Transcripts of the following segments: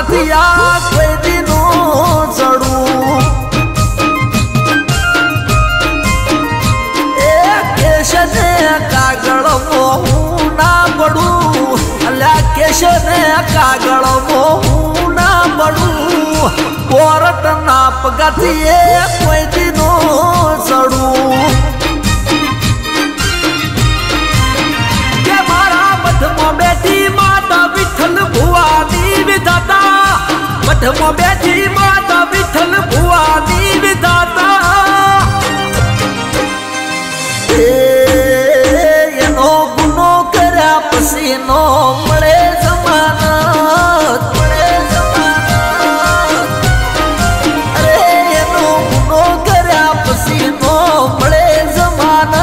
પગથિયા કોઈ દીનું ચડું. એ કેશને કાગળ હું ના પડું. અલ્યા કેશને કાગળ હું ના પડું. કોરટ ના પગથિયે કોઈ દીનું ચડું. મઠમાં બેઠી માતા વિઠ્ઠલ ભુવાની વિધાતા. એનો ગુનો કર્યા પછી નો મળે જમાનત. અરે એનો ગુનો કર્યા પછી નો મળે જમાનત.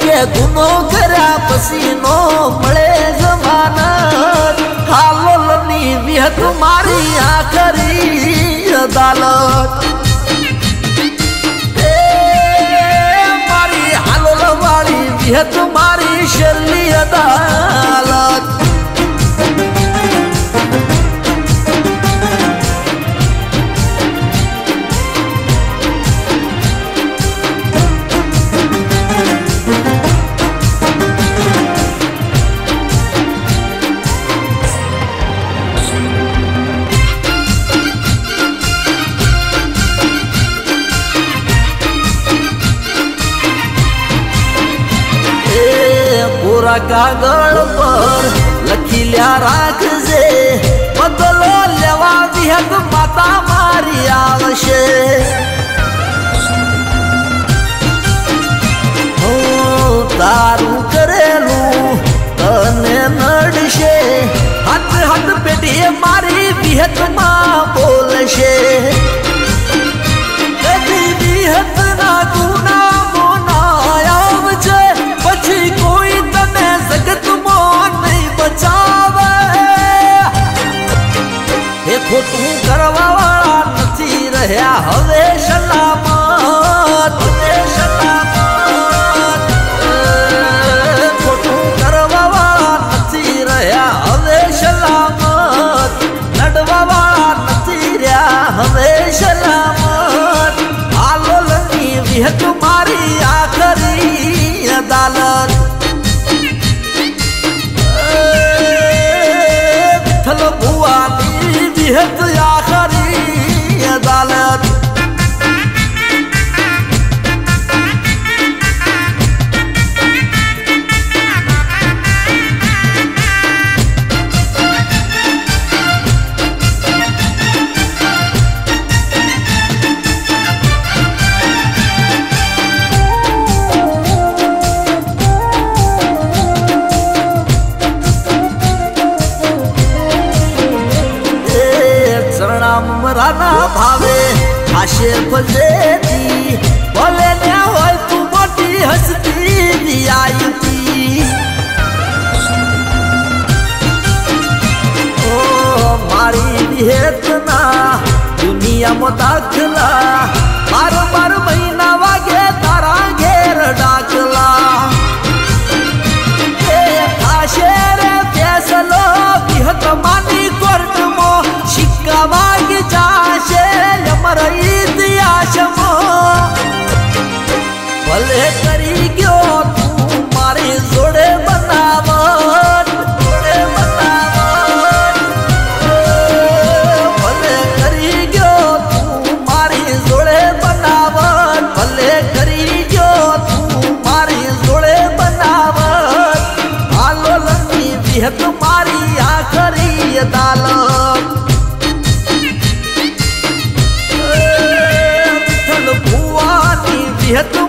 કે ગુનો કર્યા પછી અદાલત. મારી હાલોલ વાળી વિહત મારી છેલ્લી કાગળ પર લખી લ્યા રાખજે બદલો લેવા વિહત માતા મારી આવશે હો, તારું કરેલું તને નડશે હાથ હાથ પેટીએ મારી વિહતમાં બોલશે કદી વિહત ના ગુના ખોટું કરવા વાળા નથી રહ્યા. હવે સલામત. ભાવે આશે ફજેતી ભલે ને હોય તું મોટી હસતી, વિયાયતી. ઓ, મારી વિહેતના દુનિયામાં દાખલા. બાર બાર વિઠ્ઠલ ભુવાની